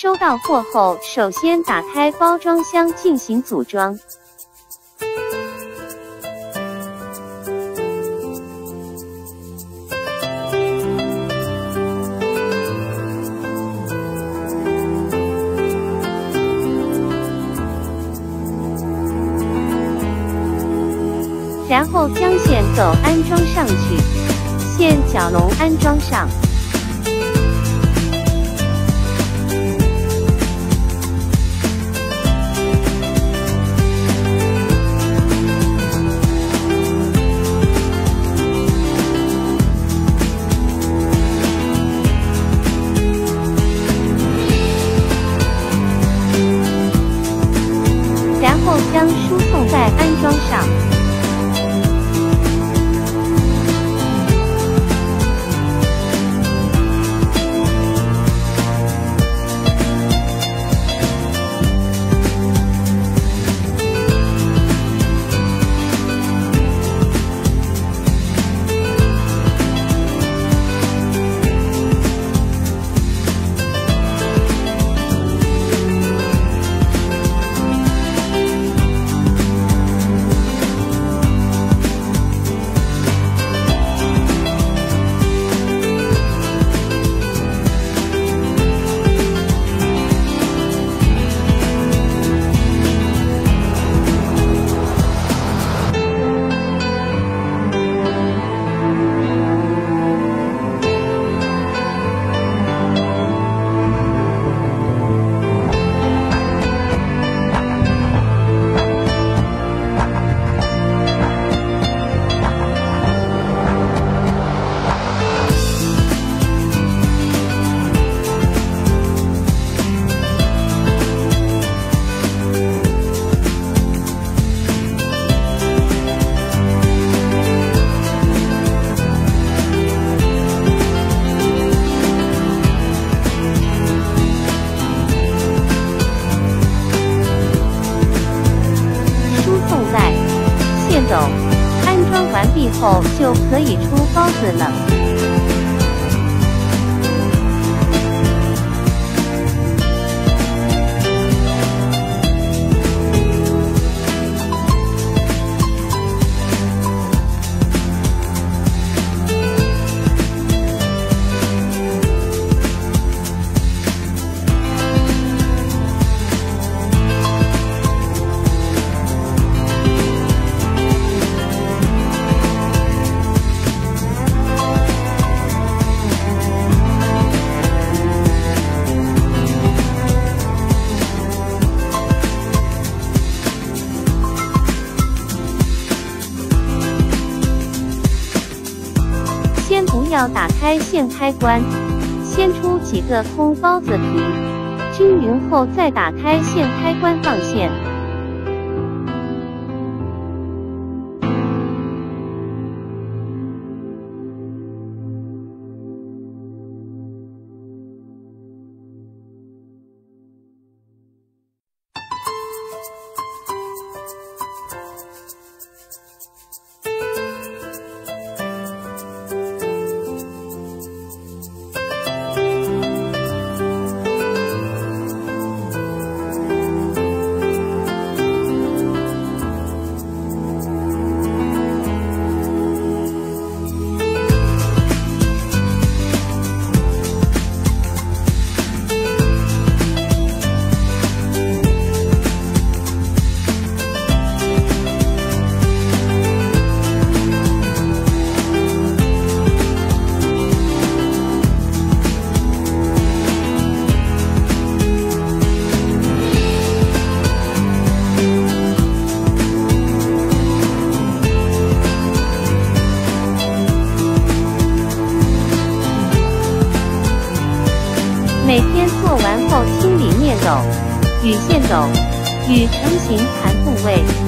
收到货后，首先打开包装箱进行组装。然后将线斗安装上去，线角龙安装上。将输送带安装上。装完毕后，就可以出包子了。先不要打开线开关，先出几个空包子皮，均匀后再打开线开关放线。斗、与线斗与成型盘部位。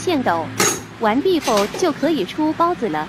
钟现抖，完毕后就可以出包子了。